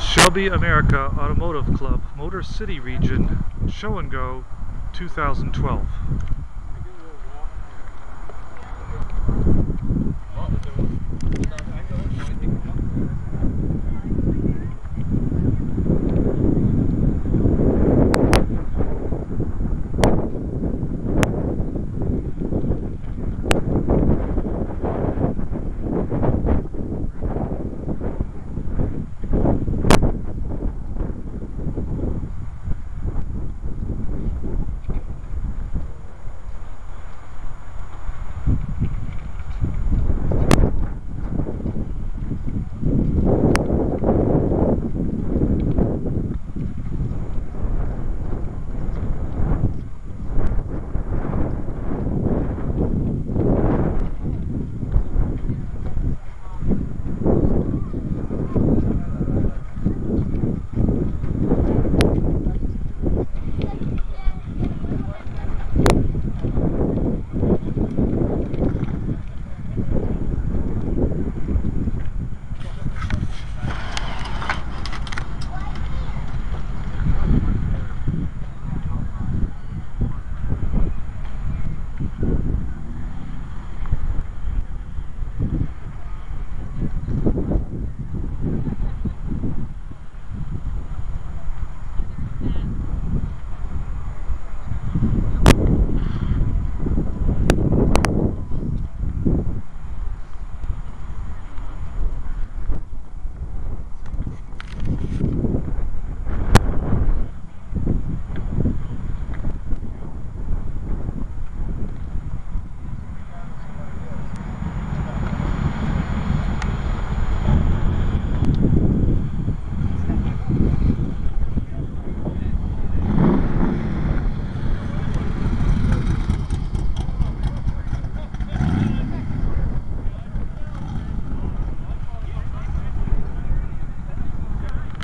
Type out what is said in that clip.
Shelby America Automotive Club, Motor City Region, Show and Go 2012.